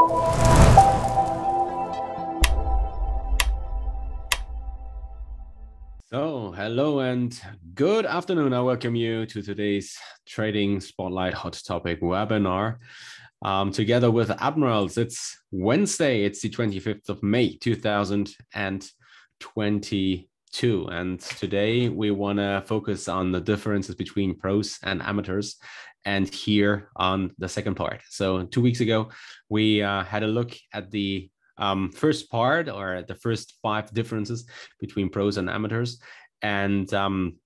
So, hello and good afternoon. I welcome you to today's Trading Spotlight Hot Topic webinar. Um, together with Admirals, it's Wednesday, it's the 25th of May, 2022. And today we want to focus on the differences between pros and amateurs and here on the second part. So, two weeks ago, we uh, had a look at the um, first part or the first five differences between pros and amateurs. And um,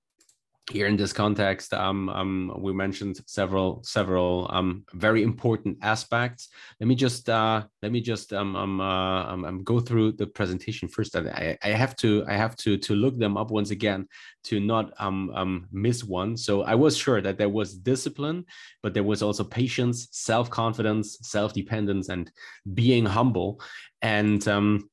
here in this context, um, um, we mentioned several several um, very important aspects. Let me just uh, let me just um, um, uh, um, um, go through the presentation first. I, I have to I have to to look them up once again to not um, um, miss one. So I was sure that there was discipline, but there was also patience, self confidence, self dependence, and being humble. And um,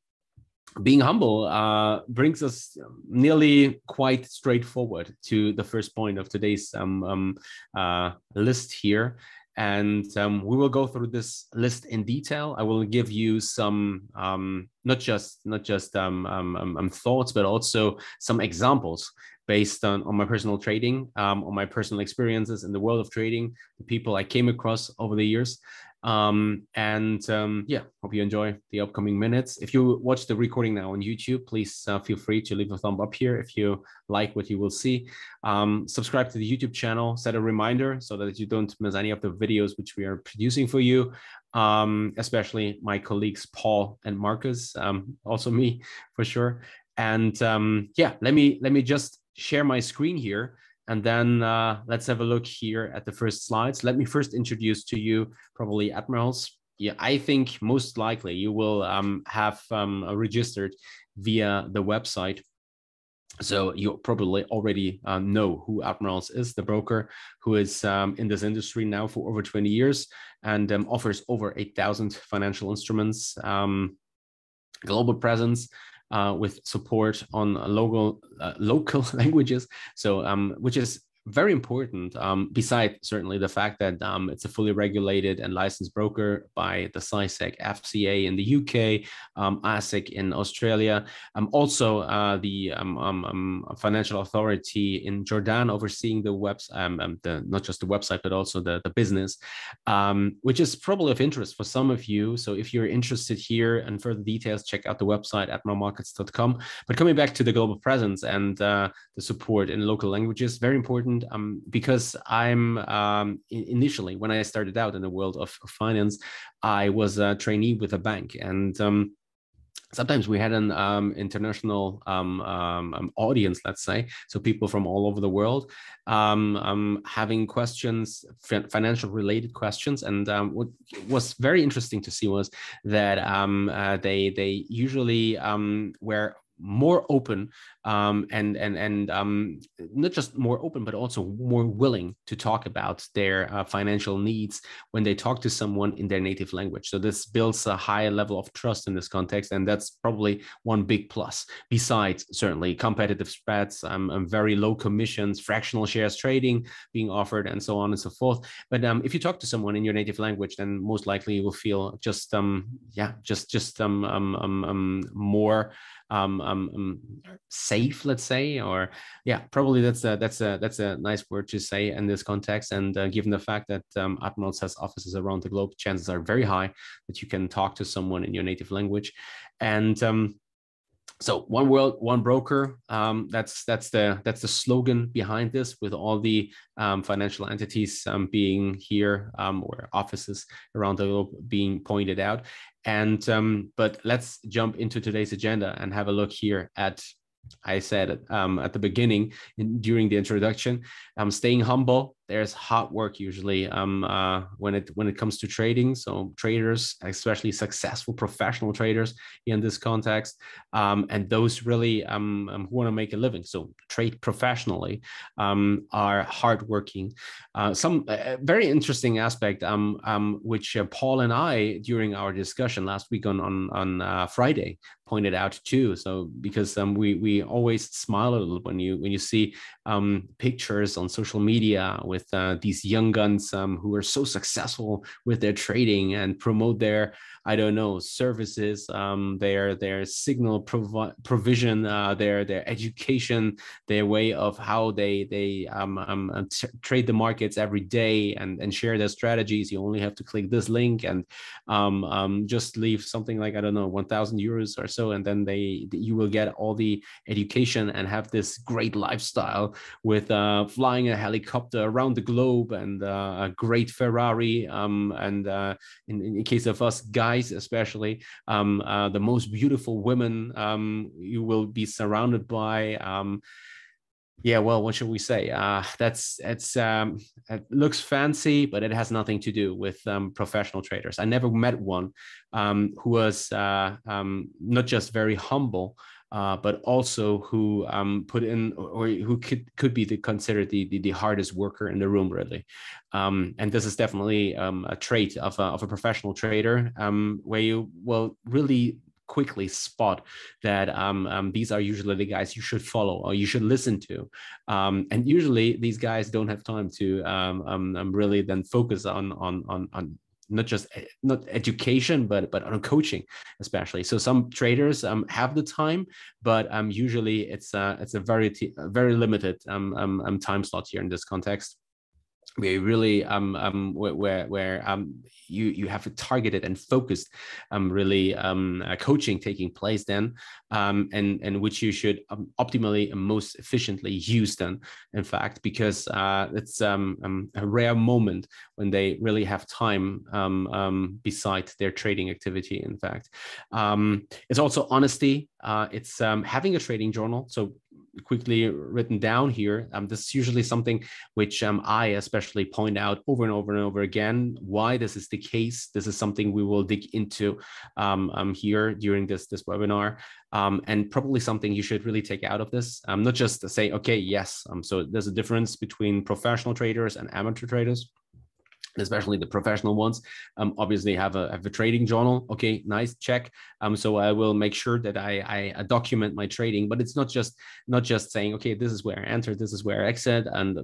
being humble uh, brings us nearly quite straightforward to the first point of today's um, um, uh, list here. And um, we will go through this list in detail. I will give you some, um, not just not just um, um, thoughts, but also some examples based on, on my personal trading, on my personal experiences in the world of trading, the people I came across over the years, um, and um, yeah, hope you enjoy the upcoming minutes. If you watch the recording now on YouTube, please uh, feel free to leave a thumb up here if you like what you will see. Um, subscribe to the YouTube channel, set a reminder so that you don't miss any of the videos which we are producing for you, um, especially my colleagues Paul and Marcus, um, also me for sure. And um, yeah, let me let me just share my screen here and then uh, let's have a look here at the first slides. Let me first introduce to you probably Admirals. Yeah, I think most likely you will um, have um, registered via the website. So you probably already uh, know who Admirals is, the broker who is um, in this industry now for over 20 years and um, offers over 8,000 financial instruments, um, global presence, uh, with support on local uh, local languages. So, um, which is very important. Um, besides certainly the fact that um, it's a fully regulated and licensed broker by the CySec FCA in the UK, um, ASIC in Australia, um, also uh, the um, um, financial authority in Jordan overseeing the webs, the, not just the website but also the, the business, which is probably of interest for some of you. So if you're interested here and further details, check out the website at admiralmarkets.com. But coming back to the global presence and uh, the support in local languages, very important important um, because I'm um, initially when I started out in the world of, finance, I was a trainee with a bank and. Um, sometimes we had an um, international um, um, um audience, let's say, so people from all over the world um, um, having questions, financial related questions. And what was very interesting to see was that uh, they they usually were more open um, and and and um, not just more open, but also more willing to talk about their uh, financial needs when they talk to someone in their native language. So this builds a higher level of trust in this context, and that's probably one big plus. Besides, certainly competitive spreads, um, very low commissions, fractional shares trading being offered, and so on and so forth. But um, if you talk to someone in your native language, then most likely you will feel just um, yeah, just just um, um, um, um more um, um, um, safe, let's say, or yeah, probably that's a that's a that's a nice word to say in this context. And uh, given the fact that um, Admirals has offices around the globe, chances are very high that you can talk to someone in your native language, and um, so one world one broker um, that's that's the that's the slogan behind this with all the um, financial entities um, being here um, or offices around the globe being pointed out and um, but let's jump into today's agenda and have a look here at I said um, at the beginning in, during the introduction, I'm staying humble there's hard work usually um, uh, when it when it comes to trading. So traders, especially successful professional traders in this context, um, and those really um, um who want to make a living, so trade professionally, um, are hardworking. Uh, some uh, very interesting aspect, um, which uh, Paul and I during our discussion last week on on on uh, Friday pointed out too. So because we we always smile a little when you when you see pictures on social media with with uh, these young guns um, who are so successful with their trading and promote their I don't know services, um, their their signal provi- provision, uh, their their education, their way of how they they um, um, t- trade the markets every day and and share their strategies. You only have to click this link and um, um, just leave something like I don't know 1,000 euros or so, and then they you will get all the education and have this great lifestyle with uh, flying a helicopter around the globe and uh, a great Ferrari um, and uh, in, in case of us guys guys, especially um, uh, the most beautiful women um, you will be surrounded by. Um, yeah, well, what should we say? Uh, that's it's um, it looks fancy, but it has nothing to do with um, professional traders. I never met one um, who was uh, um, not just very humble, uh, but also who um, put in or who could could be the, considered the, the, the hardest worker in the room really um, and this is definitely um, a trait of a, of a professional trader um, where you will really quickly spot that um, um, these are usually the guys you should follow or you should listen to. Um, and usually these guys don't have time to um, really then focus on, on, on, on not just not education but but on coaching especially. So some traders um, have the time but um, usually it's uh, it's a very t- very limited um, um, um, time slot here in this context we really um, um where where um you you have a targeted and focused um really um uh, coaching taking place then um and and which you should um, optimally and most efficiently use then in fact because uh it's um, um, a rare moment when they really have time um, um beside their trading activity in fact. Um it's also honesty uh it's um having a trading journal. So quickly written down here. Um, this is usually something which um, I especially point out over and over and over again. Why this is the case. This is something we will dig into um, um here during this this webinar, um, and probably something you should really take out of this. Um, not just say, okay, yes. So there's a difference between professional traders and amateur traders especially the professional ones um, obviously have a, have a trading journal. Okay nice check. Um, so i will make sure that I, I document my trading but it's not just not just saying okay this is where i entered this is where i exit and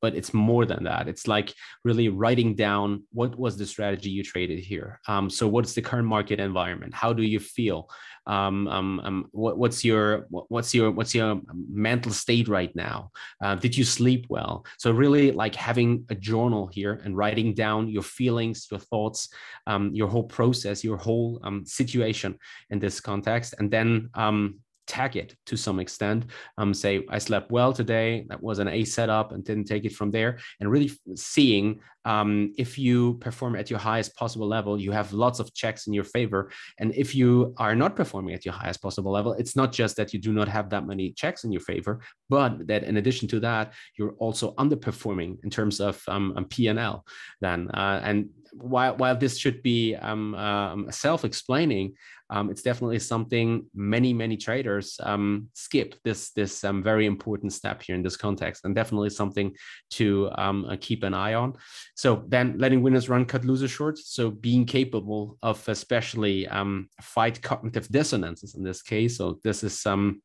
but it's more than that. It's like really writing down what was the strategy you traded here. Um, so what's the current market environment? How do you feel? Um, um, um, what, what's your what's your what's your mental state right now? Uh, did you sleep well? So really like having a journal here and writing down your feelings your thoughts um, your whole process your whole um, situation in this context. And then um, tag it to some extent. Um, say, I slept well today. That was an A setup and didn't take it from there. And really seeing um, if you perform at your highest possible level, you have lots of checks in your favor. And if you are not performing at your highest possible level, it's not just that you do not have that many checks in your favor, but that in addition to that, you're also underperforming in terms of um, P&L then. Uh, and while, while this should be um, um self-explaining, um, it's definitely something many many traders um, skip this this um, very important step here in this context and definitely something to um, uh, keep an eye on. So then letting winners run cut losers short. So being capable of especially um, fight cognitive dissonances in this case. So this is some um,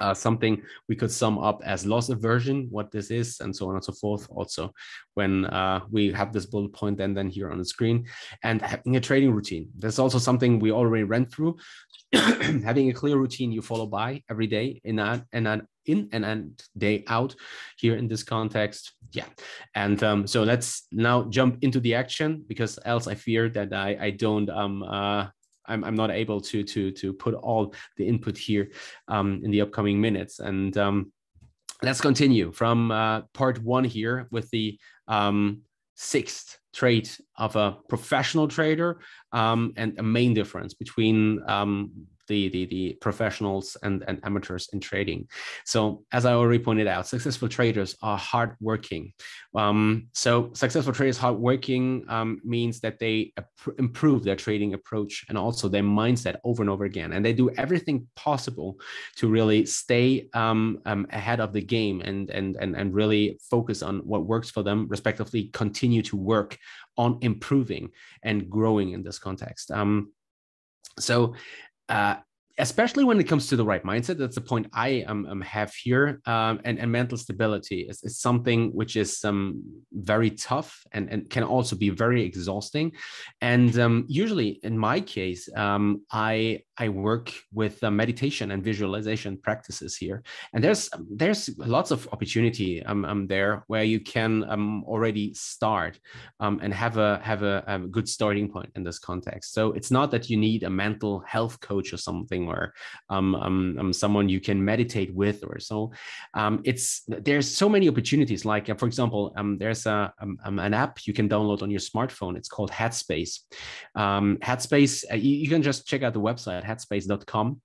uh, something we could sum up as loss aversion, what this is, and so on and so forth. Also, when uh, we have this bullet point and then here on the screen, and having a trading routine. That's also something we already ran through. having a clear routine you follow by every day in and then in and and day out here in this context yeah and um, so let's now jump into the action because else i fear that i i don't um uh I'm, I'm not able to to to put all the input here um, in the upcoming minutes. And um, let's continue from uh, part one here with the um, sixth trait of a professional trader um, and a main difference between um, the, the, the professionals and, and amateurs in trading. So as I already pointed out, successful traders are hardworking. Um, so successful traders hardworking um, means that they improve their trading approach and also their mindset over and over again. And they do everything possible to really stay um, um, ahead of the game and, and, and, and really focus on what works for them, respectively, continue to work on improving and growing in this context. Um, so uh, especially when it comes to the right mindset that's the point i um have here um, and, and mental stability is, is something which is um, very tough and, and can also be very exhausting. And um, usually in my case um, i i work with uh, meditation and visualization practices here. And there's there's lots of opportunity um, um there where you can um, already start and have a have a, a good starting point in this context. So it's not that you need a mental health coach or something or um, um, um, someone you can meditate with or so. Um, it's there's so many opportunities like uh, for example um, there's a, um, um, an app you can download on your smartphone. It's called headspace. Um, headspace uh, you, you, can just check out the website headspace.com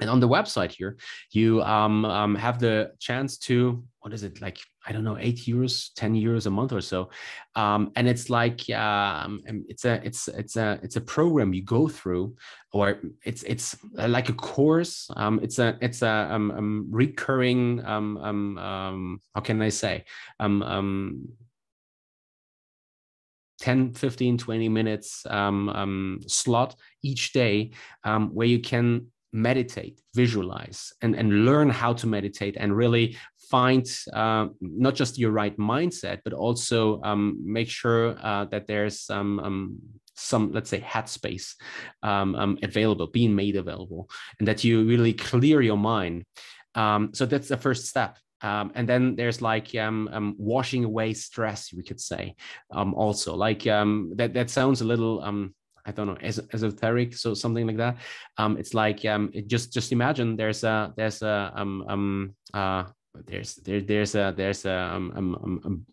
and on the website here you um, um, have the chance to what is it like i don't know eight euros 10 euros a month or so. Um, and it's like um, it's a it's it's a it's a program you go through or it's it's like a course. Um, it's a it's a um, um, recurring um, um, um, how can i say? Um, um, 10 15 20 minutes um, um, slot each day um, where you can meditate, visualize, and, and learn how to meditate and really find uh, not just your right mindset, but also um, make sure uh, that there's um, um, some, let's say, headspace um, um, available, being made available, and that you really clear your mind. Um, so that's the first step. Um, and then there's like um, um, washing away stress, we could say, um, also like um, that. That sounds a little I don't know, es- esoteric, so something like that. Um, it's like um, it just just imagine there's a there's a um um uh there's there there's a there's a um, um, um, um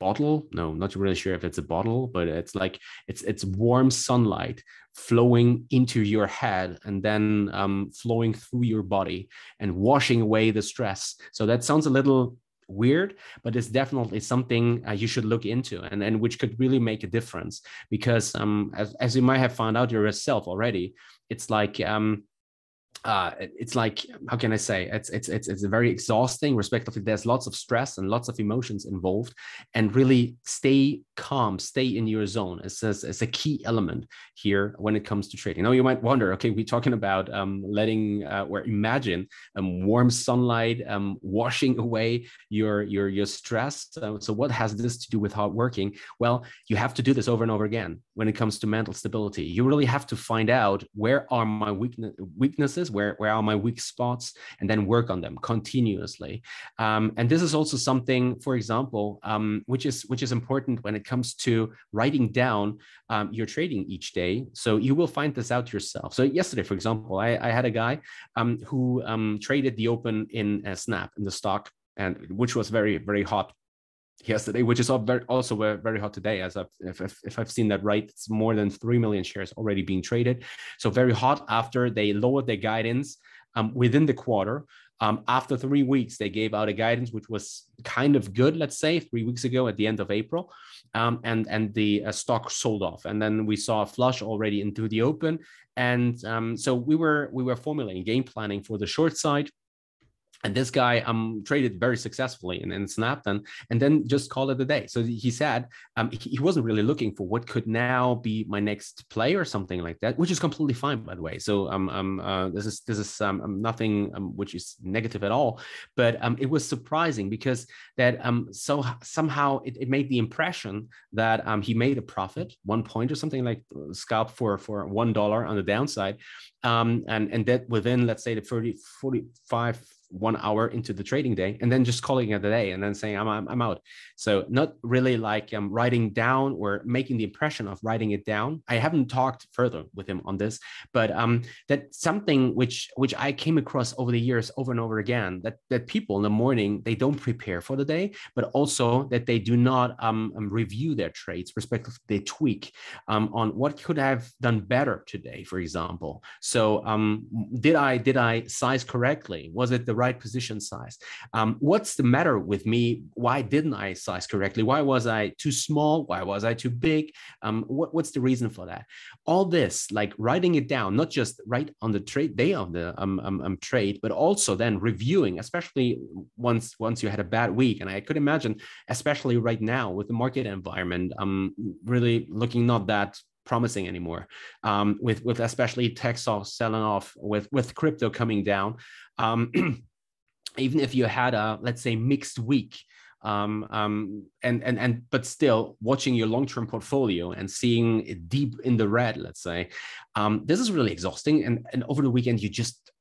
bottle no not really sure if it's a bottle but it's like it's it's warm sunlight flowing into your head and then um, flowing through your body and washing away the stress so that sounds a little weird but it's definitely something uh, you should look into and, and which could really make a difference because um, as, as you might have found out yourself already it's like um, uh, it's like how can I say it's it's it's it's very exhausting. Respectively, there's lots of stress and lots of emotions involved, and really stay calm, stay in your zone. It's a, it's a key element here when it comes to trading. Now you might wonder, okay, we're talking about um, letting uh, or imagine um, warm sunlight um, washing away your your your stress. So, so what has this to do with hard working? Well, you have to do this over and over again when it comes to mental stability. You really have to find out where are my weakness, weaknesses where, where are my weak spots, and then work on them continuously. Um, and this is also something, for example, um, which is which is important when it comes to writing down um, your trading each day. So you will find this out yourself. So yesterday, for example, I, I had a guy um, who um, traded the open in Snap in the stock, and which was very very hot yesterday, which is also very hot today. As I've, if, if, I've seen that right, it's more than 3 million shares already being traded. So very hot after they lowered their guidance um, within the quarter. Um, after three weeks, they gave out a guidance which was kind of good, let's say, three weeks ago at the end of April, um, and and the uh, stock sold off, and then we saw a flush already into the open, and um, so we were we were formulating game planning for the short side and this guy um traded very successfully and, and snapped and and then just called it a day. So he said um he, he, wasn't really looking for what could now be my next play or something like that which is completely fine by the way. So um, um uh, this is this is um, um nothing um, which is negative at all. But um it was surprising because that um so somehow it, it made the impression that um he made a profit one point or something like uh, scalp for for one dollar on the downside. Um and and that within let's say the 30 45 one hour into the trading day and then just calling it a day and then saying I'm, I'm, I'm out. So not really like um, writing down or making the impression of writing it down. I haven't talked further with him on this but um, that's something which which i came across over the years over and over again that that people in the morning they don't prepare for the day but also that they do not um, um review their trades respectively they tweak um, on what could I have done better today for example. So um, did i did i size correctly? Was it the right position size. Um, what's the matter with me? Why didn't I size correctly? Why was I too small? Why was I too big? Um, what, what's the reason for that? All this, like writing it down, not just right on the trade day of the um, um, um, trade, but also then reviewing, especially once once you had a bad week. And I could imagine, especially right now with the market environment, um, really looking not that promising anymore. Um, with with especially tech stocks selling off, with with crypto coming down. Um, even if you had a let's say mixed week um, um, and and and but still watching your long-term portfolio and seeing it deep in the red let's say um, this is really exhausting. And and over the weekend you just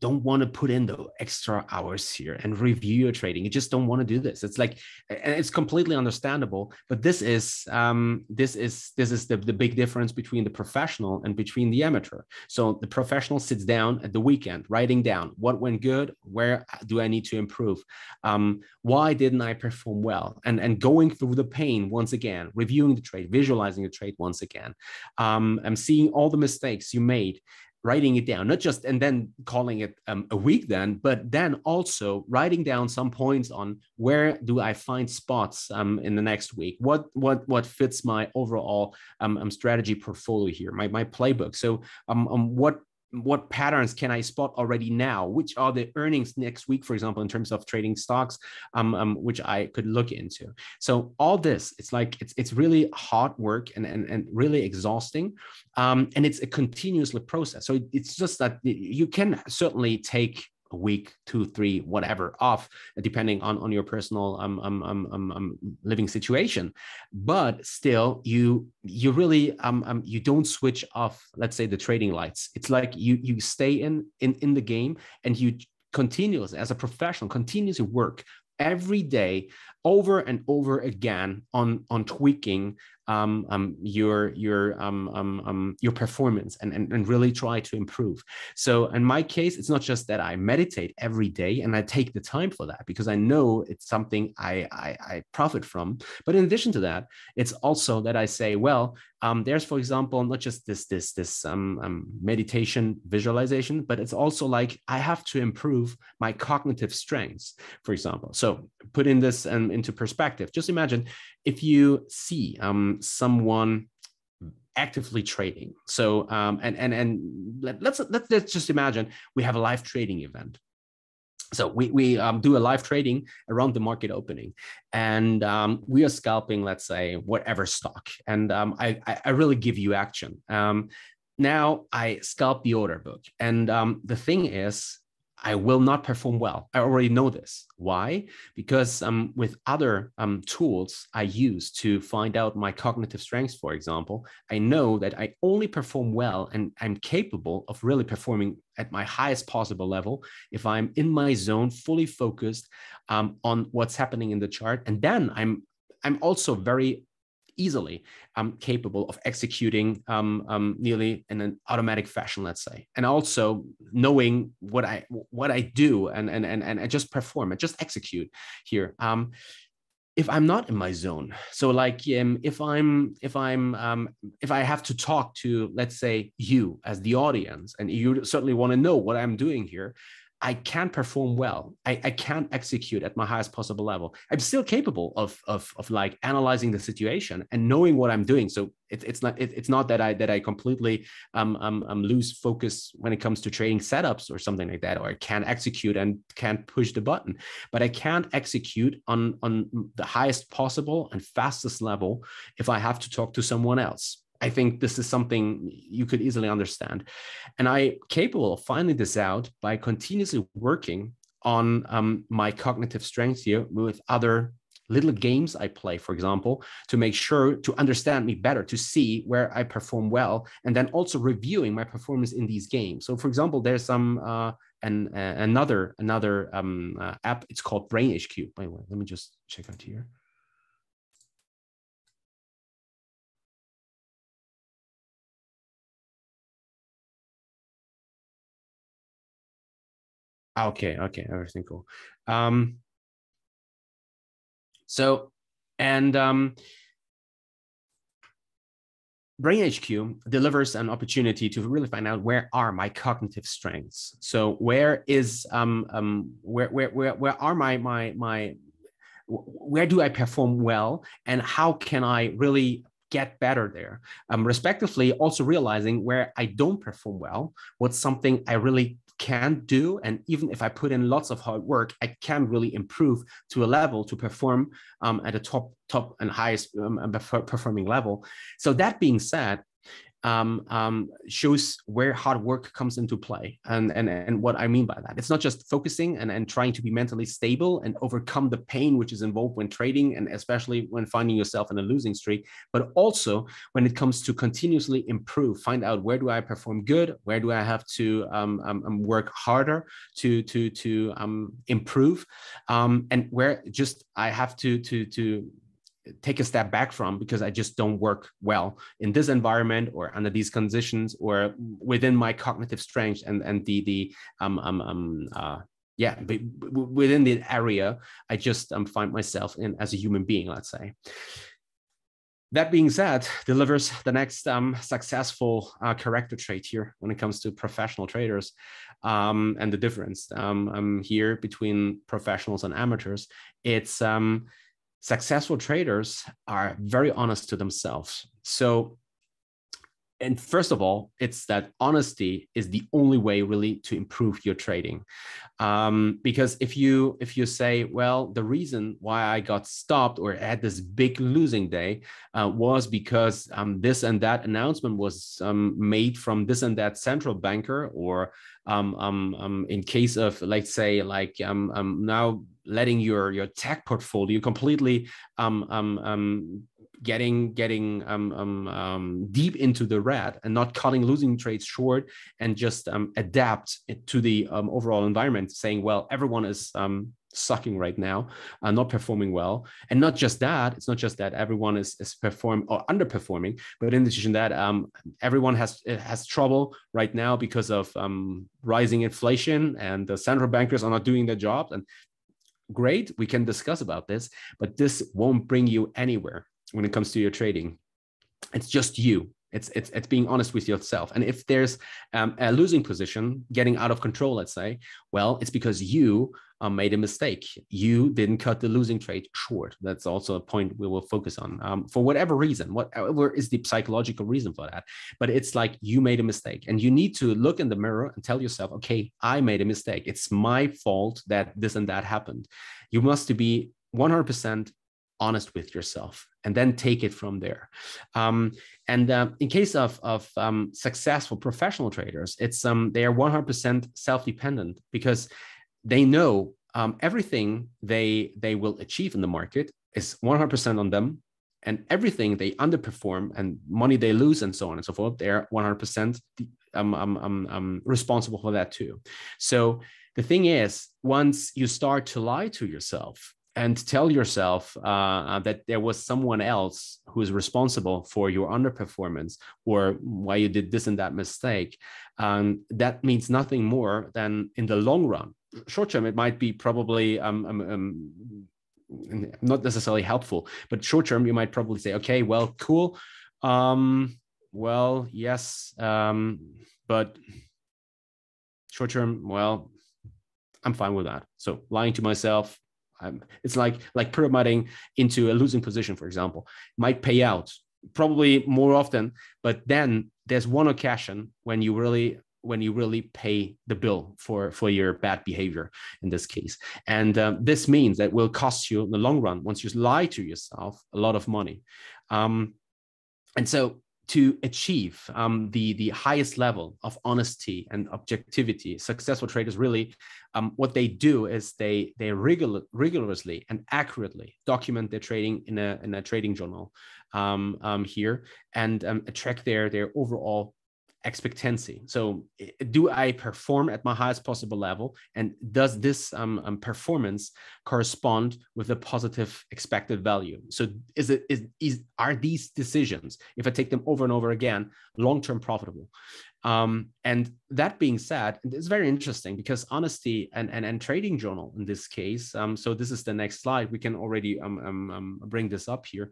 don't want to put in the extra hours here and review your trading. You just don't want to do this. It's like, and it's completely understandable. But this is um, this is this is the, the big difference between the professional and between the amateur. So the professional sits down at the weekend, writing down what went good, where do I need to improve, um, why didn't I perform well, and and going through the pain once again, reviewing the trade, visualizing the trade once again, um, I'm seeing all the mistakes you made writing it down, not just and then calling it um, a week then, but then also writing down some points on where do I find spots um, in the next week? What what what fits my overall um, um strategy portfolio here, my my playbook. So um, um what what patterns can I spot already now? Which are the earnings next week, for example, in terms of trading stocks, um, um, which I could look into. So all this, it's like it's it's really hard work and and, and really exhausting, um, and it's a continuously process. So it's just that you can certainly take a week, two, three, whatever off, depending on, on your personal um, um, um, um, um living situation. But still, you you really um, um, you don't switch off, let's say, the trading lights. It's like you you stay in in in the game and you continuously as a professional continuously work every day over and over again on on tweaking um, um, your your um, um, um, your performance and, and and really try to improve. So in my case, it's not just that I meditate every day and I take the time for that because I know it's something I I, I profit from. But in addition to that, it's also that I say, well, um, there's for example not just this this this meditation visualization, but it's also like I have to improve my cognitive strengths, for example. So putting this um, into perspective, just imagine if you see um, someone actively trading so um, and and and let, let's let's just imagine we have a live trading event so we, we um, do a live trading around the market opening. And um, we are scalping let's say whatever stock. And um, I, I really give you action. Um, now i scalp the order book. And um, the thing is I will not perform well. I already know this. Why? Because um, with other um, tools I use to find out my cognitive strengths, for example, I know that I only perform well and I'm capable of really performing at my highest possible level if I'm in my zone, fully focused um, on what's happening in the chart. And then I'm I'm also very easily um, capable of executing um, um, nearly in an automatic fashion, let's say, and also knowing what I what I do and and and and I just perform and just execute here. Um, if I'm not in my zone, so like um, if I'm if I'm um, if I have to talk to let's say you as the audience, and you certainly want to know what I'm doing here, I can't perform well. I, I can't execute at my highest possible level. I'm still capable of, of, of like analyzing the situation and knowing what I'm doing. So it, it's not it, it's not that I that I completely um, um, um lose focus when it comes to trading setups or something like that, or I can't execute and can't push the button. But I can't execute on on the highest possible and fastest level if I have to talk to someone else I think this is something you could easily understand. And I capable of finding this out by continuously working on um, my cognitive strengths here with other little games I play, for example, to make sure to understand me better, to see where I perform well, and then also reviewing my performance in these games. So, for example, there's some uh, and uh, another another um, uh, app. It's called Brain HQ. the way, let me just check out here. Okay, okay, everything cool. Um, so, and um, Brain HQ delivers an opportunity to really find out where are my cognitive strengths. So, where is um, um where where where where are my my my where do I perform well, and how can I really get better there um, respectively also realizing where i don't perform well what's something i really can do. And even if I put in lots of hard work, I can really improve to a level to perform um, at a top, top and highest um, performing level. So that being said, um, um, shows where hard work comes into play. And, and, and what I mean by that, it's not just focusing and, and trying to be mentally stable and overcome the pain which is involved when trading, and especially when finding yourself in a losing streak, but also when it comes to continuously improve, find out where do I perform good, where do I have to um, um, um work harder to, to, to um, improve, and where just I have to, to, to take a step back from because I just don't work well in this environment or under these conditions or within my cognitive strength and and the the um um, um uh yeah within the area I just um, find myself in as a human being let's say. That being said, delivers the next um, successful uh, character trait here when it comes to professional traders um, and the difference um, um here between professionals and amateurs. It's um, successful traders are very honest to themselves. So, and first of all, it's that honesty is the only way really to improve your trading. Um, because if you if you say, well, the reason why I got stopped or had this big losing day uh, was because um, this and that announcement was um, made from this and that central banker, or um, um, um, in case of let's say like I'm now letting your your tech portfolio completely um, um, um, getting getting um, um, um, deep into the red and not cutting losing trades short and just um, adapt to the um, overall environment saying well everyone is um, sucking right now uh, not performing well. And not just that it's not just that everyone is, is perform or underperforming but in addition that um, everyone has has trouble right now because of um, rising inflation and the central bankers are not doing their job. And great, we can discuss about this, but this won't bring you anywhere when it comes to your trading. It's just you. It's, it's, it's being honest with yourself. And if there's um, a losing position, getting out of control, let's say, well, it's because you um, made a mistake. You didn't cut the losing trade short. That's also a point we will focus on um, for whatever reason, whatever is the psychological reason for that. But it's like you made a mistake and you need to look in the mirror and tell yourself, okay, I made a mistake. It's my fault that this and that happened. You must be 100% honest with yourself and then take it from there. Um, and uh, in case of, of um, successful professional traders, it's um, they are 100% self-dependent because they know um, everything they they will achieve in the market is 100% on them and everything they underperform and money they lose and so on and so forth they're 100% um, um, um, um, responsible for that too so the thing is once you start to lie to yourself and tell yourself uh, that there was someone else who is responsible for your underperformance or why you did this and that mistake um, that means nothing more than in the long run short term, it might be probably um, um, um, not necessarily helpful, but short term, you might probably say, okay, well, cool. Um, well, yes, um, but short term, well, I'm fine with that. So lying to myself, I'm, it's like like pyramiding into a losing position, for example, might pay out probably more often, but then there's one occasion when you really when you really pay the bill for for your bad behavior in this case. And um, this means that will cost you in the long run once you lie to yourself a lot of money. Um, and so to achieve um, the the highest level of honesty and objectivity. Successful traders really um, what they do is they they rigorously and accurately document their trading in a in a trading journal um, um here and um, track their their overall expectancy. So, do I perform at my highest possible level? And does this um, um, performance correspond with the positive expected value? So, is it is, is are these decisions, if I take them over and over again, long term profitable? Um, and that being said, it's very interesting because honesty and, and, and trading journal in this case. Um, so this is the next slide. We can already um, um, um bring this up here.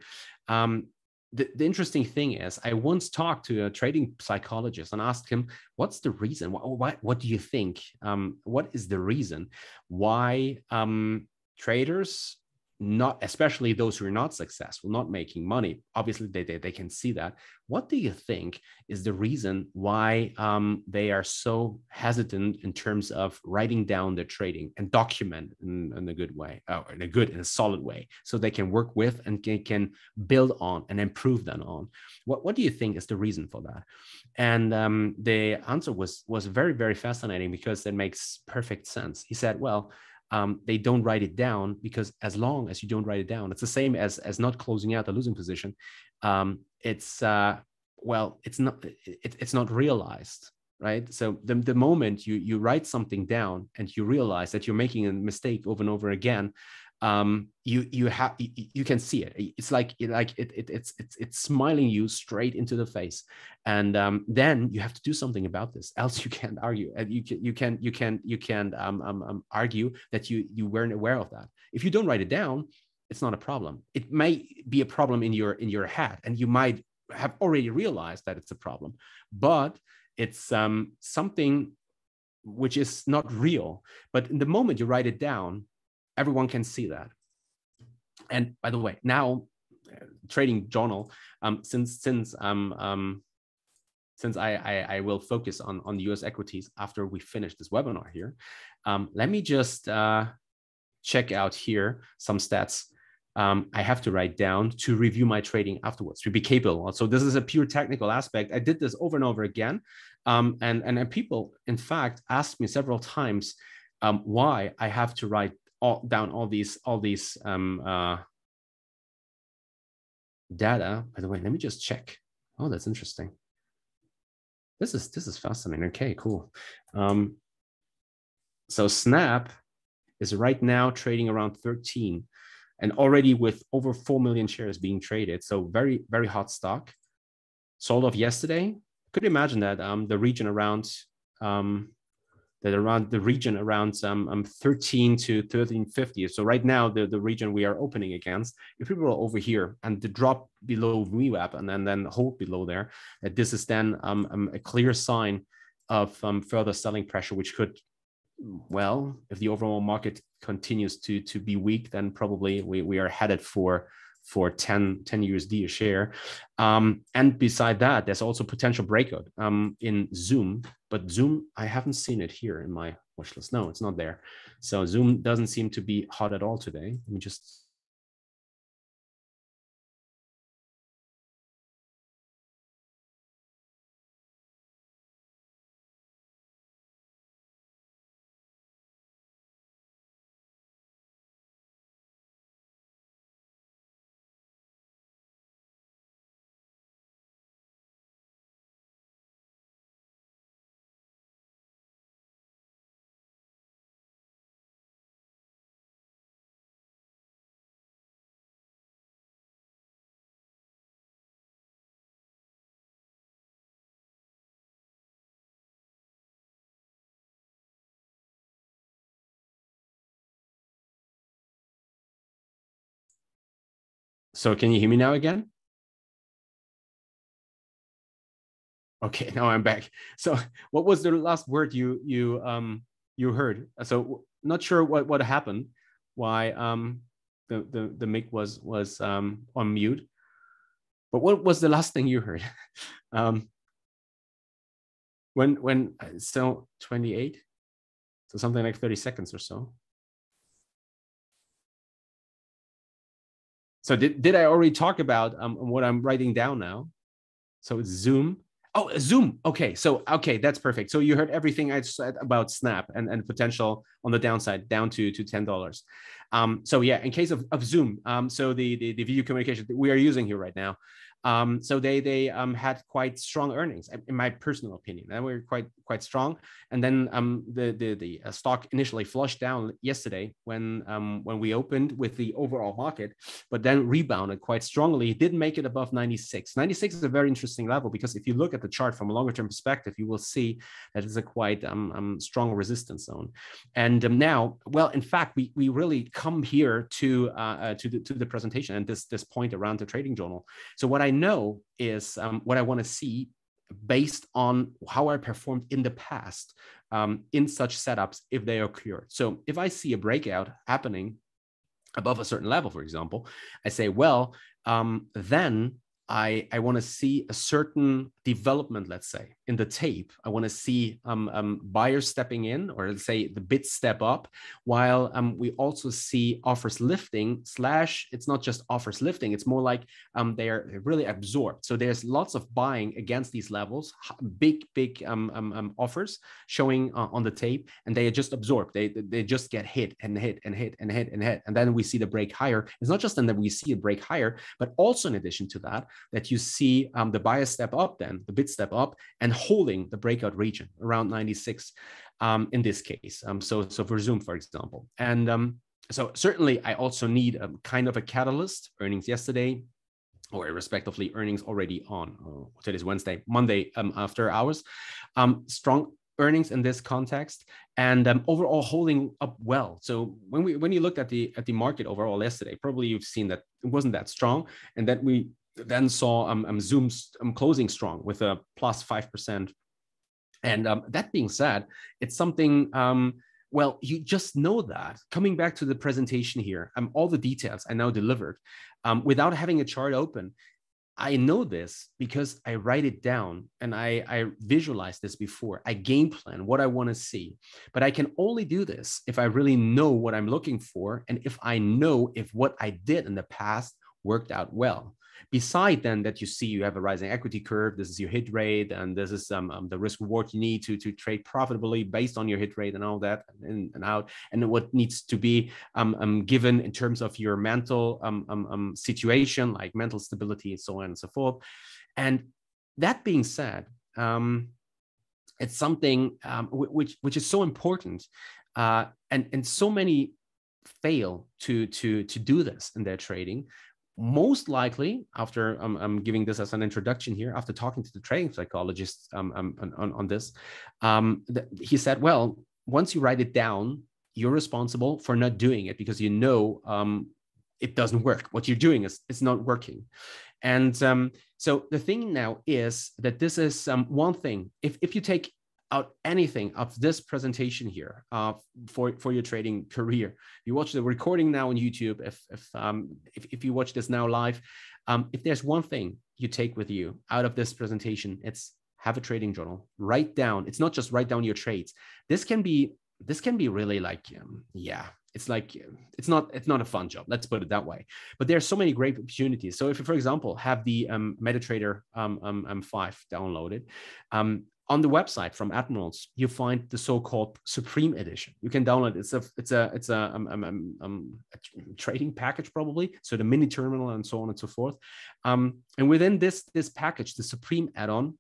The, the interesting thing is i once talked to a trading psychologist and asked him what's the reason? What, what, what do you think um, what is the reason why um, traders not especially those who are not successful not making money. Obviously they, they, they can see that. What do you think is the reason why um, they are so hesitant in terms of writing down their trading and document in, in a good way or in a good in a solid way so they can work with and can, can build on and improve then on? What, what do you think is the reason for that? And um, the answer was was very very fascinating because it makes perfect sense. He said well um, they don't write it down because as long as you don't write it down, it's the same as as not closing out the losing position. Um, it's uh, well, it's not it, it's not realized, right? So the, the moment you you write something down and you realize that you're making a mistake over and over again, um, you you have you, can see it. It's like like it, it, it's it's it's smiling you straight into the face, and um, then you have to do something about this. Else you can't argue. And you can you can you can you can um, um, um, argue that you you weren't aware of that. If you don't write it down, it's not a problem. It may be a problem in your in your head, and you might have already realized that it's a problem, but it's um, something which is not real. But in the moment you write it down, everyone can see that. And by the way, now uh, trading journal, um, since since um, um, since I, I, I will focus on on the U.S. equities after we finish this webinar here, um, let me just uh, check out here some stats. Um, I have to write down to review my trading afterwards to be capable. So this is a pure technical aspect. I did this over and over again, um, and, and and people, in fact, asked me several times um, why I have to write all down all these all these um, uh, data. By the way, let me just check. Oh, that's interesting. This is this is fascinating. Okay, cool. Um, so Snap is right now trading around 13 and already with over 4 million shares being traded. So very, very hot stock. Sold off yesterday. Could imagine that um, the region around um, that around the region around um, um 13 to 1350. So right now, the, the region we are opening against, if we were over here and the drop below VWAP and then, then hold below there, this is then um, um, a clear sign of um, further selling pressure, which could, well, if the overall market continues to, to be weak, then probably we, we are headed for for 10, 10 USD a share. Um, and beside that, there's also potential breakout um, in Zoom, but Zoom, I haven't seen it here in my watch list. No, it's not there. So Zoom doesn't seem to be hot at all today. Let me just So can you hear me now again? Okay, now I'm back. So what was the last word you you um you heard? So not sure what what happened, why um the the the mic was was um on mute. But what was the last thing you heard? um when when so 28 so something like 30 seconds or so So did, did I already talk about um, what I'm writing down now? So it's Zoom. Oh, Zoom. Okay. So, okay, that's perfect. So you heard everything I said about Snap and, and potential on the downside down to, to $10. Um, so yeah, in case of, of Zoom, um, so the, the, the video communication that we are using here right now, um, so they they um, had quite strong earnings, in my personal opinion. They were quite quite strong. And then um, the the the uh, stock initially flushed down yesterday when um, when we opened with the overall market, but then rebounded quite strongly. It didn't make it above 96. 96 is a very interesting level because if you look at the chart from a longer term perspective, you will see that it's a quite um, um, strong resistance zone. And now, well, in fact, we we really come here to uh, uh, to the to the presentation and this this point around the trading journal. So what I know is um, what I want to see based on how I performed in the past um, in such setups if they occur. So if I see a breakout happening above a certain level, for example, I say, well, um, then I, I want to see a certain development, let's say, in the tape. I want to see um, um, buyers stepping in, or let's say the bids step up, while um, we also see offers lifting. Slash, it's not just offers lifting; it's more like um, they're, they're really absorbed. So there's lots of buying against these levels, big, big um, um, um, offers showing uh, on the tape, and they are just absorbed. They they just get hit and hit and hit and hit and hit, and then we see the break higher. It's not just then that we see a break higher, but also in addition to that, that you see um, the buyer step up, then the bid step up, and holding the breakout region around 96 um, in this case. Um, so, so for Zoom, for example. And um, so certainly I also need a kind of a catalyst, earnings yesterday, or respectively earnings already on oh, today's Wednesday, Monday um, after hours. Um, strong earnings in this context and um, overall holding up well so when we when you looked at the at the market overall yesterday probably you've seen that it wasn't that strong and that we then saw um, um, Zoom's um, closing strong with a plus 5%. And um, that being said, it's something, um, well, you just know that. Coming back to the presentation here, um, all the details I now delivered um, without having a chart open. I know this because I write it down and I, I visualize this before. I game plan what I want to see. But I can only do this if I really know what I'm looking for and if I know if what I did in the past worked out well. Beside then that you see you have a rising equity curve, this is your hit rate, and this is um, um, the risk reward you need to, to trade profitably based on your hit rate and all that and, and out, and what needs to be um, um, given in terms of your mental um, um, um, situation, like mental stability and so on and so forth. And that being said, um, it's something um, which which is so important, uh, and and so many fail to to to do this in their trading most likely after um, I'm giving this as an introduction here, after talking to the trading psychologist um, um, on, on this, um, he said, well, once you write it down, you're responsible for not doing it because you know um, it doesn't work. What you're doing is it's not working. And um, so the thing now is that this is one thing. If, if you take out anything of this presentation here uh, for, for your trading career. You watch the recording now on YouTube. If, if, um, if, if you watch this now live, um, if there's one thing you take with you out of this presentation, it's have a trading journal. Write down. It's not just write down your trades. This can be this can be really like um, yeah it's like it's not it's not a fun job let's put it that way but there are so many great opportunities so if you for example have the um, metatrader um, um, um 5 downloaded um, on the website from Admirals, you find the so-called Supreme Edition. You can download it. It's a it's a it's a, um, um, um, um a trading package probably. So the mini terminal and so on and so forth. Um, and within this this package, the Supreme add-on,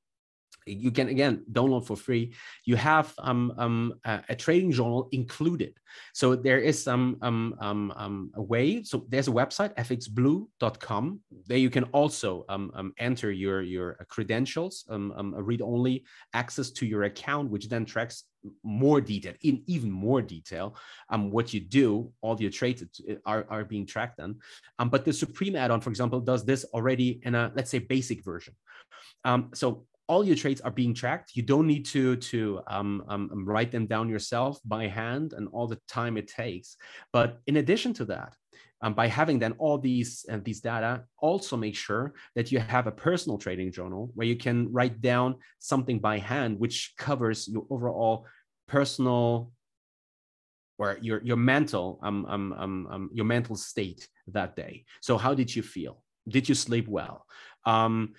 you can again download for free. You have um, um, a, trading journal included. So there is some um, um, um, a way. So there's a website fxblue.com there you can also um, enter your your credentials read only access to your account which then tracks more detail in even more detail um, what you do all your trades are, are being tracked then um, but the supreme add-on for example does this already in a let's say basic version. Um, so all your trades are being tracked. You don't need to to um, um, um, write them down yourself by hand and all the time it takes. But in addition to that, um, by having then all these uh, these data, also make sure that you have a personal trading journal where you can write down something by hand, which covers your overall personal or your your mental um, um, um, um, your mental state that day. So how did you feel? Did you sleep well? Um,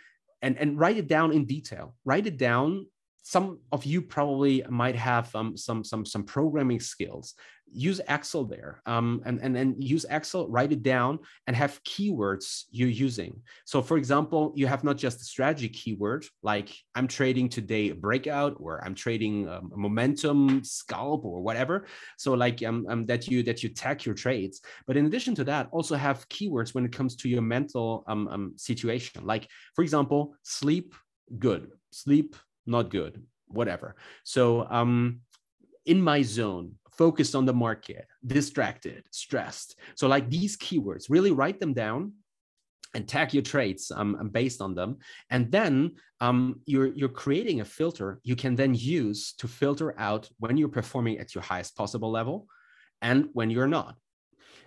and and write it down in detail. Write it down some of you probably might have um, some some some programming skills. Use excel there um, and, and and use excel write it down and have keywords you're using. So for example you have not just a strategy keyword like i'm trading today breakout or i'm trading um, momentum scalp or whatever. So like um, um, that you that you tag your trades. But in addition to that also have keywords when it comes to your mental um, um situation. Like for example sleep good. Sleep not good, whatever. So um, in my zone, focused on the market, distracted, stressed. So like these keywords, really write them down and tag your trades um, based on them. And then um, you're, you're creating a filter you can then use to filter out when you're performing at your highest possible level and when you're not.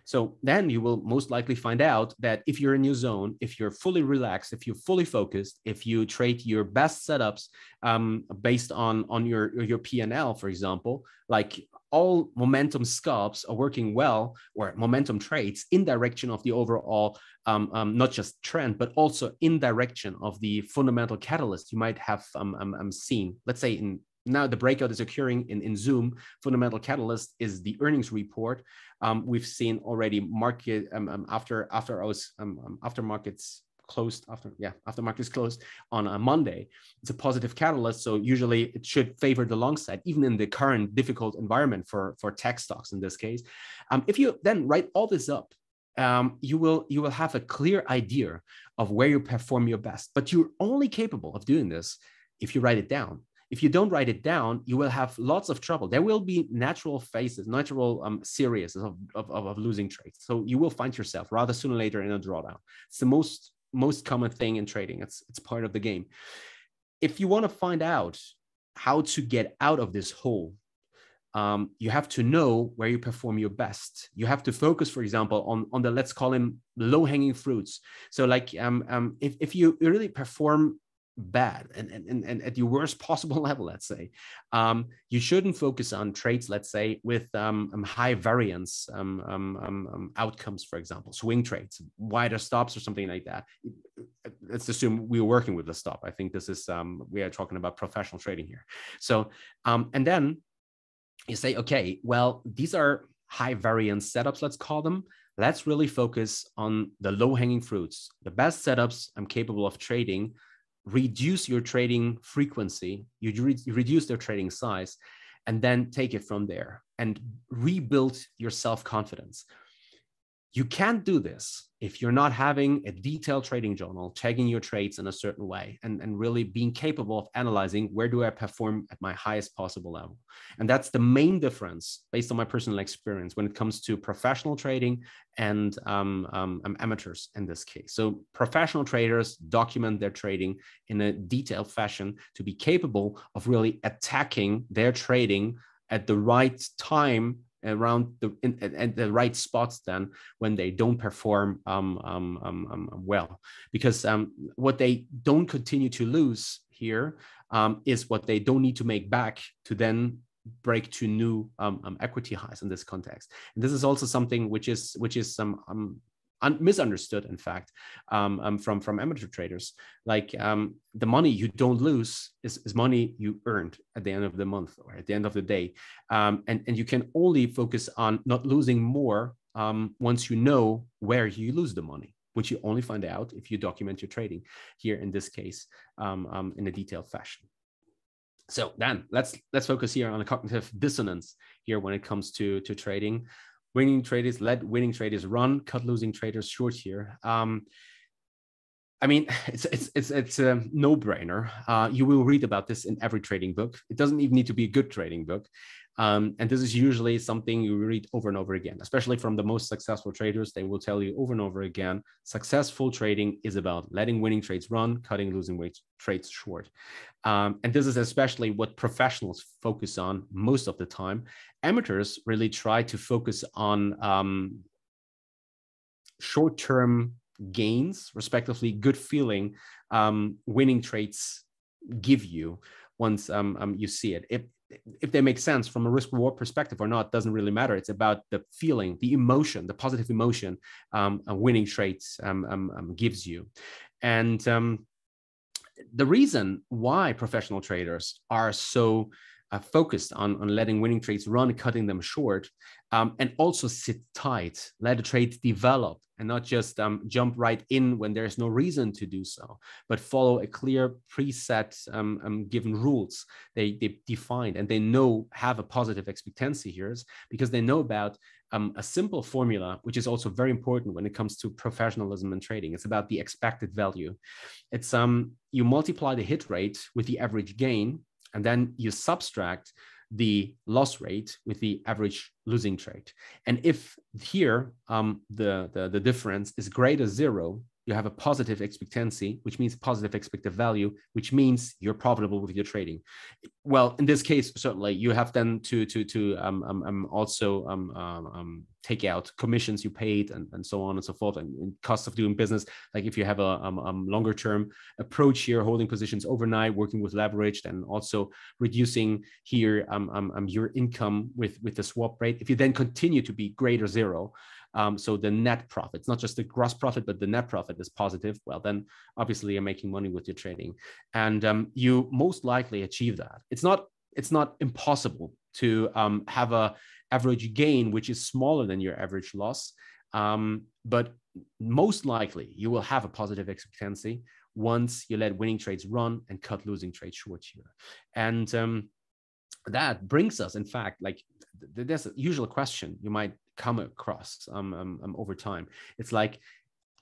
So then you will most likely find out that if you're in your zone, if you're fully relaxed, if you're fully focused, if you trade your best setups um, based on on your your PNL, for example, like all momentum scalps are working well or momentum trades in direction of the overall um, um, not just trend but also in direction of the fundamental catalyst you might have um, um, um seen let's say in now the breakout is occurring in, in zoom fundamental catalyst is the earnings report um, we've seen already market after after i was after markets closed after yeah after markets closed on a Monday. It's a positive catalyst, so usually it should favor the long side, even in the current difficult environment for for tech stocks in this case. Um, if you then write all this up, um, you will you will have a clear idea of where you perform your best. But you're only capable of doing this if you write it down. If you don't write it down, you will have lots of trouble. There will be natural phases, natural um, series of, of, of losing trades. So you will find yourself rather sooner or later in a drawdown. It's the most most common thing in trading. It's it's part of the game. If you want to find out how to get out of this hole, um, you have to know where you perform your best. You have to focus, for example, on on the let's call them low hanging fruits. So like um, um, if if you really perform bad and, and, and at your worst possible level, let's say, um, you shouldn't focus on trades, let's say, with um, um, high variance um, um, um, outcomes, for example, swing trades, wider stops or something like that. Let's assume we are working with the stop. I think this is, we are talking about professional trading here. So, and then you say, okay, well, these are high variance setups, let's call them let's really focus on the low hanging fruits, the best setups I'm capable of trading reduce your trading frequency, you, re- reduce their trading size, and then take it from there and rebuild your self confidence. You can't do this if you're not having a detailed trading journal, checking your trades in a certain way, and, and really being capable of analyzing where do I perform at my highest possible level. And that's the main difference based on my personal experience when it comes to professional trading and um, um, um amateurs in this case. So professional traders document their trading in a detailed fashion to be capable of really attacking their trading at the right time around the in, at the right spots then when they don't perform um, um, um, um well. Because um, what they don't continue to lose here um, is what they don't need to make back to then break to new equity highs in this context. And this is also something which is which is some un- misunderstood, in fact, um, um, from from amateur traders. Like um, the money you don't lose is, is money you earned at the end of the month or at the end of the day, um, and and you can only focus on not losing more um, once you know where you lose the money which you only find out if you document your trading here in this case um, in a detailed fashion. So then let's let's focus here on the cognitive dissonance here when it comes to to trading winning traders let winning traders run, cut losing traders short here. Um, I mean, it's it's it's it's a no-brainer. Uh, you will read about this in every trading book. It doesn't even need to be a good trading book. Um, and this is usually something you read over and over again, especially from the most successful traders. They will tell you over and over again successful trading is about letting winning trades run, cutting losing trades short. Um, and this is especially what professionals focus on most of the time. Amateurs really try to focus on um, short term gains, respectively, good feeling um, winning trades give you once um, um, you see it. If, if they make sense from a risk reward perspective or not doesn't really matter. It's about the feeling, the emotion, the positive emotion um, winning trades um, um, um, gives you. And um, the reason why professional traders are so uh, focused on, on letting winning trades run, cutting them short, um, and also sit tight, let the trade develop, and not just um, jump right in when there's no reason to do so, but follow a clear preset um, um, given rules they, they defined and they know have a positive expectancy here because they know about um, a simple formula, which is also very important when it comes to professionalism and trading. It's about the expected value. It's um, you multiply the hit rate with the average gain, and then you subtract the loss rate with the average losing trade. And if here um, the, the, the difference is greater zero, you have a positive expectancy, which means positive expected value, which means you're profitable with your trading. Well, in this case, certainly you have then to to to um, um, um also um, um, um, take out commissions you paid and, and so on and so forth and, and costs of doing business. Like if you have a um, um, longer term approach here, holding positions overnight, working with leveraged, and also reducing here um, um, um, your income with with the swap rate. If you then continue to be greater zero, um, so the net profit, it's not just the gross profit, but the net profit is positive. Well, then obviously you're making money with your trading, and um, you most likely achieve that. It's not it's not impossible to um, have a average gain which is smaller than your average loss, um, but most likely you will have a positive expectancy once you let winning trades run and cut losing trades short here, and um, that brings us, in fact, like there's a usual question you might come across um, um, um, over time. It's like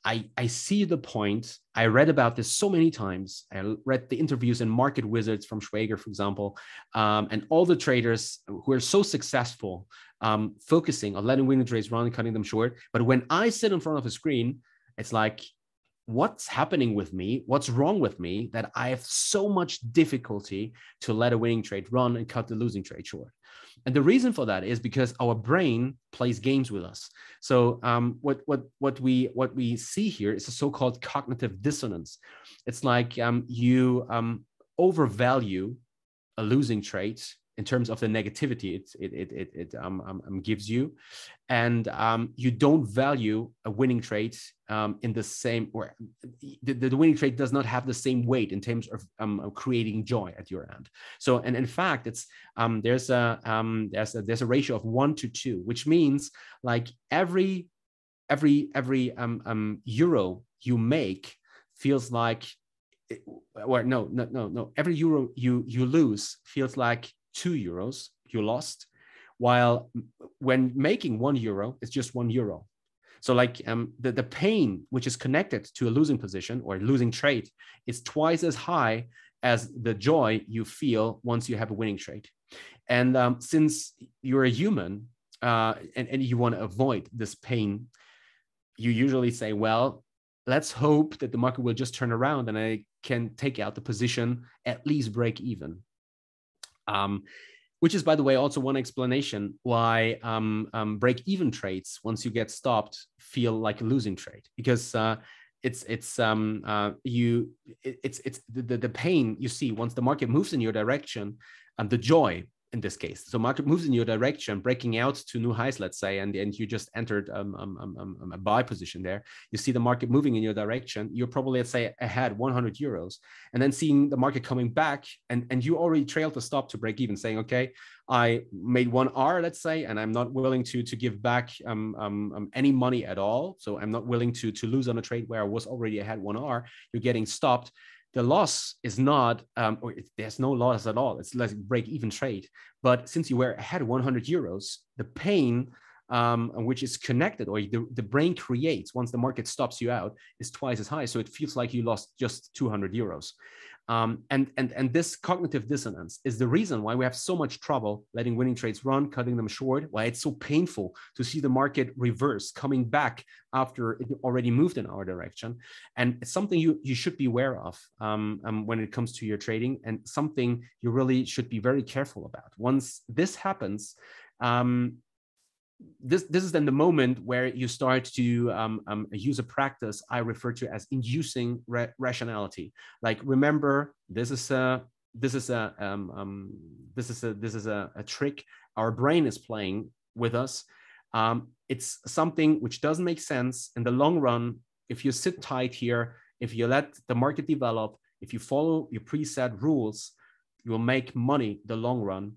I, I see the point. I read about this so many times. I read the interviews in Market Wizards from Schwager, for example, um, and all the traders who are so successful um, focusing on letting winning trades run and cutting them short. But when I sit in front of a screen, it's like, what's happening with me? What's wrong with me that I have so much difficulty to let a winning trade run and cut the losing trade short? And the reason for that is because our brain plays games with us. So um, what what what we what we see here is a so-called cognitive dissonance. It's like um, you um, overvalue a losing trade in terms of the negativity it it it it, it um, um, um, gives you, and um, you don't value a winning trade um, in the same or the, the winning trade does not have the same weight in terms of um, creating joy at your end. So and in fact, it's um, there's a um, there's a there's a ratio of one to two, which means like every every every um, um, euro you make feels like or no no no no every euro you you lose feels like two euros, you lost. While when making one euro, it's just one euro. So like um, the, the pain which is connected to a losing position or losing trade is twice as high as the joy you feel once you have a winning trade. And um, since you're a human uh, and, and you want to avoid this pain, you usually say, well, let's hope that the market will just turn around and I can take out the position, at least break even. Um, which is, by the way, also one explanation why um, um, break-even trades, once you get stopped, feel like a losing trade. Because uh, it's it's um, uh, you it, it's it's the, the pain you see once the market moves in your direction, and the joy in this case. So market moves in your direction, breaking out to new highs, let's say, and, and you just entered um, um, um, um, a buy position there. You see the market moving in your direction. You're probably, let's say, ahead 100 euros, and then seeing the market coming back, and, and you already trailed the stop to break even, saying, okay, I made one R, let's say, and I'm not willing to to give back um, um, um, any money at all. So I'm not willing to to lose on a trade where I was already ahead one R. You're getting stopped the loss is not, um, or it, there's no loss at all. It's like break even trade. But since you were ahead 100 euros, the pain um, which is connected or the, the brain creates once the market stops you out is twice as high. So it feels like you lost just 200 euros. Um, and, and, and this cognitive dissonance is the reason why we have so much trouble letting winning trades run, cutting them short, why it's so painful to see the market reverse, coming back after it already moved in our direction. And it's something you, you should be aware of um, um, when it comes to your trading and something you really should be very careful about. Once this happens, um, this this is then the moment where you start to um, um, use a practice I refer to as inducing ra rationality. Like remember, this is a this is a um, um, this is a this is a, a, trick our brain is playing with us. Um, it's something which doesn't make sense in the long run. If you sit tight here, if you let the market develop, if you follow your preset rules, you will make money the long run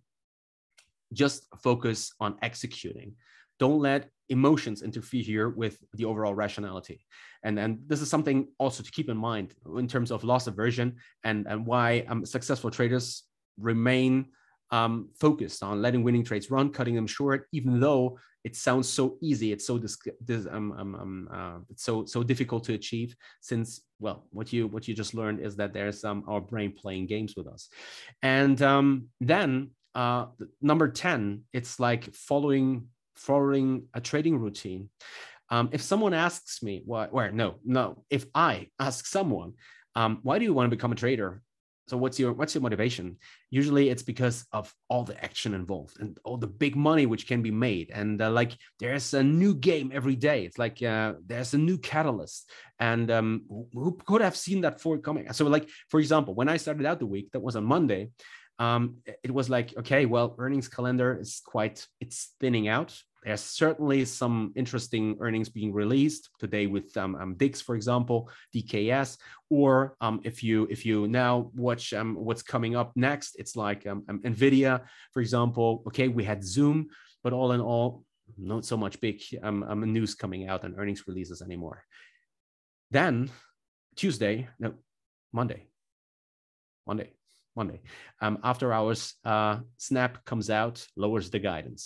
just focus on executing. Don't let emotions interfere here with the overall rationality. And, and this is something also to keep in mind in terms of loss aversion and, and why um, successful traders remain um, focused on letting winning trades run, cutting them short, even though it sounds so easy. It's so dis, dis, um, um, um, uh, it's so so difficult to achieve. Since well, what you what you just learned is that there's um, our brain playing games with us, and um, then uh, number 10 it's like following following a trading routine Um, if someone asks me, why, where, no, no, if I ask someone, um, why do you want to become a trader? So what's your what's your motivation? Usually it's because of all the action involved and all the big money which can be made. And uh, like there's a new game every day. It's like uh, there's a new catalyst. And um, who could have seen that forthcoming? So like for example, when I started out the week, that was on Monday. Um, it was like okay, well, earnings calendar is quite it's thinning out there's certainly some interesting earnings being released today with um, um, Dick's, for example, DKS. Or um, if you if you now watch um, what's coming up next, it's like um, um, Nvidia, for example. Okay, we had Zoom, but all in all, not so much big news coming out and earnings releases anymore. Then Tuesday, no, Monday, Monday, Monday. after hours, uh, Snap comes out, lowers the guidance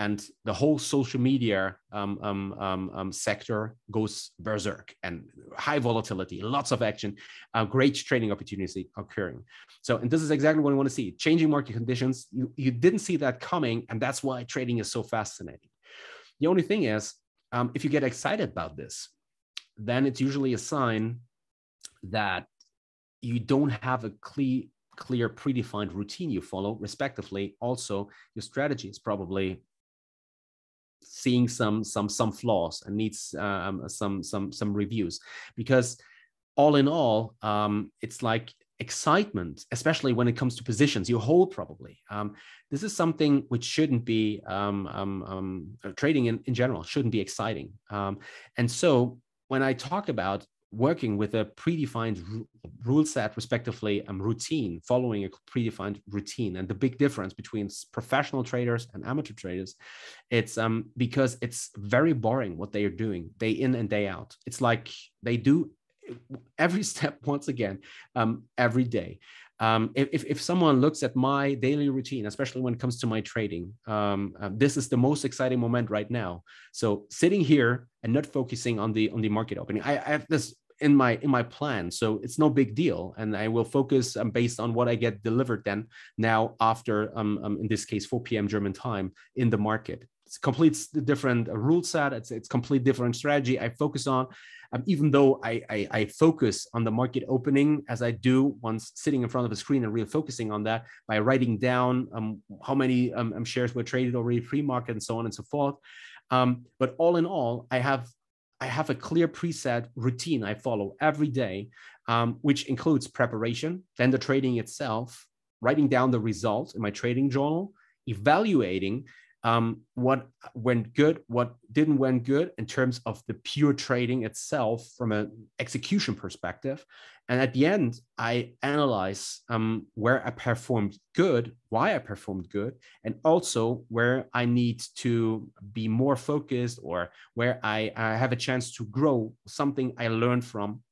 and the whole social media um, um, um, um, sector goes berserk and high volatility, lots of action, uh, great trading opportunity occurring. So, and this is exactly what we want to see changing market conditions. You, you didn't see that coming, and that's why trading is so fascinating. The only thing is, um, if you get excited about this, then it's usually a sign that you don't have a clear clear predefined routine you follow respectively. Also your strategy is probably seeing some some some flaws and needs um, some some some reviews. Because all in all um, it's like excitement especially when it comes to positions you hold probably. Um, this is something which shouldn't be um, um, um, trading in, in general shouldn't be exciting. And so when i talk about working with a predefined rule set, respectively, um, routine, following a predefined routine. And the big difference between professional traders and amateur traders, it's um, because it's very boring what they are doing day in and day out. It's like they do every step once again, um, every day. Um, if, if someone looks at my daily routine, especially when it comes to my trading, um, uh, this is the most exciting moment right now. So sitting here and not focusing on the on the market opening, I, I have this in my in my plan so it's no big deal and i will focus um, based on what i get delivered then now after um, um, in this case 4 p.m german time in the market. It's complete different uh, rule set it's it's complete different strategy i focus on. Um, even though I, I, I focus on the market opening as i do once sitting in front of a screen and really focusing on that by writing down um, how many um, um shares were traded already pre-market and so on and so forth. Um, but all in all i have I have a clear preset routine I follow every day, um, which includes preparation, then the trading itself, writing down the results in my trading journal, evaluating um, what went good, what didn't went good in terms of the pure trading itself from an execution perspective. And at the end, I analyze um, where I performed good, why I performed good, and also where I need to be more focused or where I, I have a chance to grow something I learned from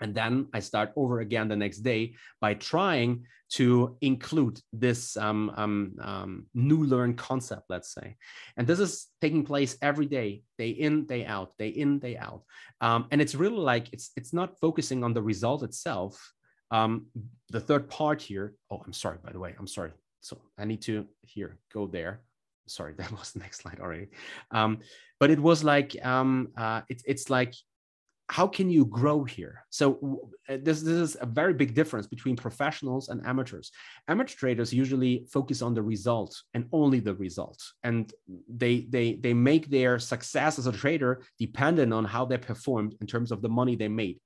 and then I start over again the next day by trying to include this um, um, um, new learned concept, let's say. And this is taking place every day, day in, day out, day in, day out. Um, and it's really like it's it's not focusing on the result itself. Um, the third part here. Oh, I'm sorry. By the way, I'm sorry. So I need to here go there. Sorry, that was the next slide already. Um, but it was like uh, it's it's like how can you grow here? So uh, this, this is a very big difference between professionals and amateurs. Amateur traders usually focus on the result and only the result, and they they they make their success as a trader dependent on how they performed in terms of the money they made.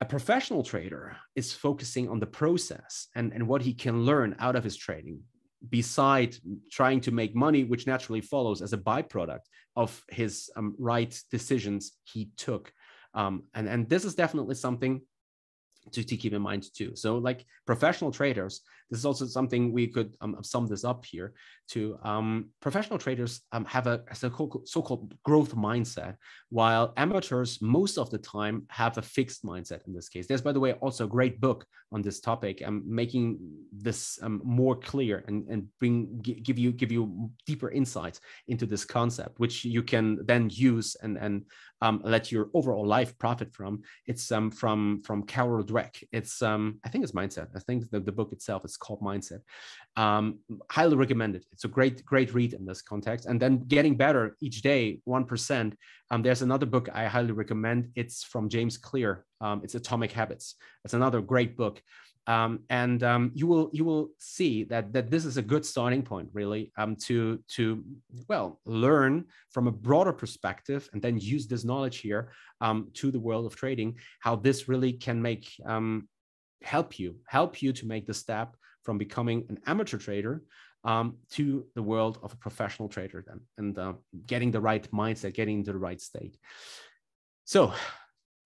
A professional trader is focusing on the process and, and what he can learn out of his trading beside trying to make money, which naturally follows as a byproduct of his um, right decisions he took um, and, and this is definitely something to, to keep in mind too. So like professional traders, this is also something we could um, sum this up here to um, professional traders um, have a, a so-called growth mindset, while amateurs most of the time have a fixed mindset in this case. There's, by the way, also a great book on this topic, um, making this um, more clear and, and bring give you give you deeper insights into this concept, which you can then use and, and um, let your overall life profit from. It's um, from, from Carol Dweck Dweck. It's um, I think it's mindset. I think the, the book itself is called Mindset. Um, highly recommended. It's a great great read in this context. And then getting better each day, one percent. Um, there's another book I highly recommend. It's from James Clear. Um, it's Atomic Habits. It's another great book. Um, and um, you will you will see that that this is a good starting point really um, to to well learn from a broader perspective and then use this knowledge here um, to the world of trading how this really can make um, help you help you to make the step from becoming an amateur trader um, to the world of a professional trader then and uh, getting the right mindset getting into the right state. So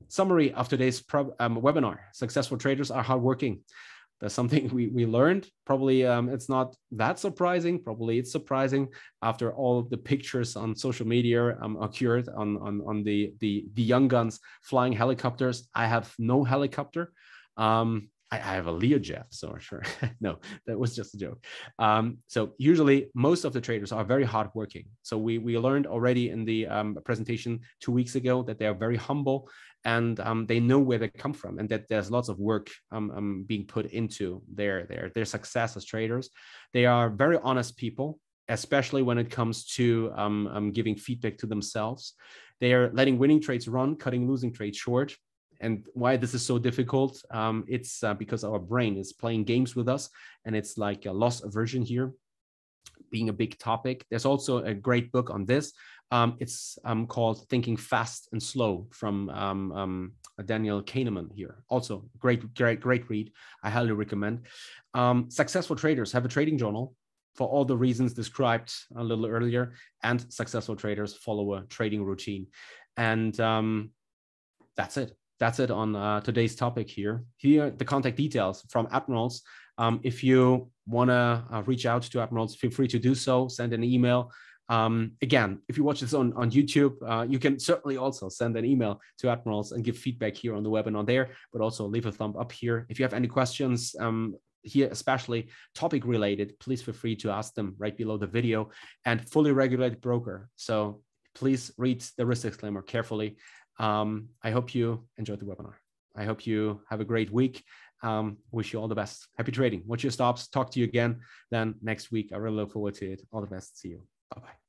summary of today's pro, um, webinar successful traders are hardworking. That's something we, we learned. Probably um, it's not that surprising. Probably it's surprising after all of the pictures on social media um, occurred on, on, on the, the, the young guns flying helicopters. I have no helicopter. Um, I, I have a Learjet, so sure. no, that was just a joke. Um, so usually most of the traders are very hardworking. So we we learned already in the um, presentation two weeks ago that they are very humble and um, they know where they come from and that there's lots of work um, um, being put into their their their success as traders. They are very honest people especially when it comes to um, um, giving feedback to themselves. They are letting winning trades run, cutting losing trades short and why this is so difficult um, it's uh, because our brain is playing games with us and it's like a loss aversion here being a big topic. There's also a great book on this. Um, it's um, called thinking fast and slow from um, um, daniel kahneman here. Also great great great read. I highly recommend. Um, successful traders have a trading journal for all the reasons described a little earlier and successful traders follow a trading routine. And that's it that's it on uh, today's topic here. Here, the contact details from Admirals. Um, if you want to uh, reach out to Admirals, feel free to do so. Send an email. Um, again, if you watch this on, on YouTube, uh, you can certainly also send an email to Admirals and give feedback here on the webinar there, but also leave a thumb up here. If you have any questions, um, here, especially topic related, please feel free to ask them right below the video and fully regulated broker. So please read the risk disclaimer carefully. Um, I hope you enjoyed the webinar. I hope you have a great week. Um, wish you all the best. Happy trading. Watch your stops. Talk to you again then next week. I really look forward to it. All the best. See you. Bye bye.